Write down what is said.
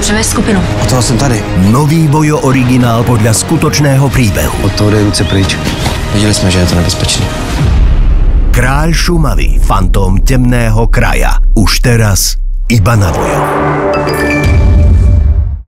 převést skupinu. A toho jsem tady. Nový bojo originál podle skutočného příběhu. Od toho jde ruce pryč. Viděli jsme, že je to nebezpečné. Král Šumavy, fantom temného kraja. Už teraz iba na vojo.